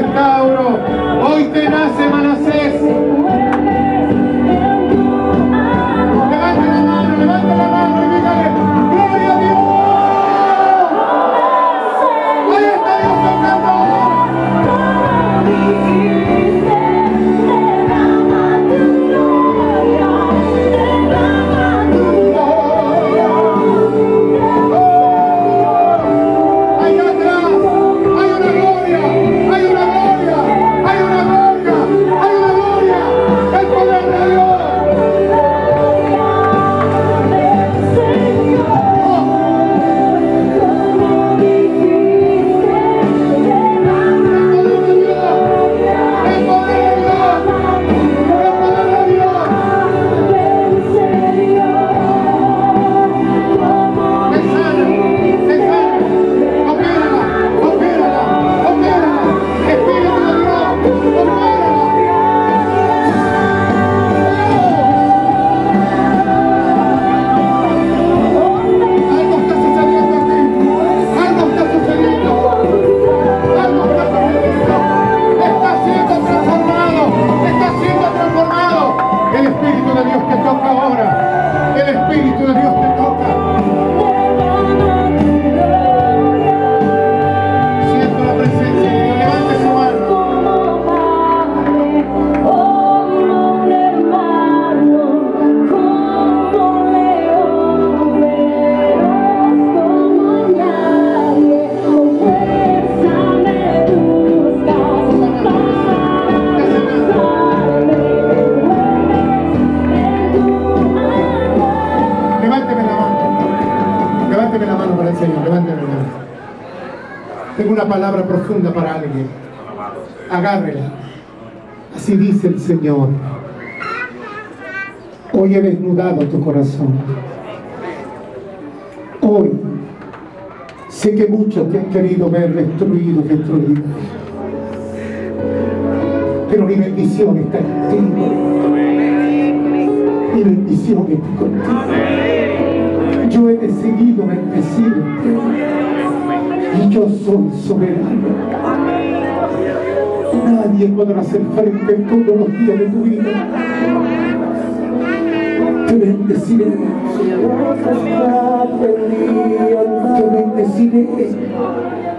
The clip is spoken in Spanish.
restauro. Hoy te nace una palabra profunda para alguien. Agárrela. Así dice el Señor. Hoy he desnudado tu corazón. Hoy sé que muchos te han querido ver destruido, destruido. Pero mi bendición está ti. Mi bendición está contigo. Yo soy soberano. Nadie podrá hacer frente todos los días de tu vida. Te bendeciré. Te bendeciré.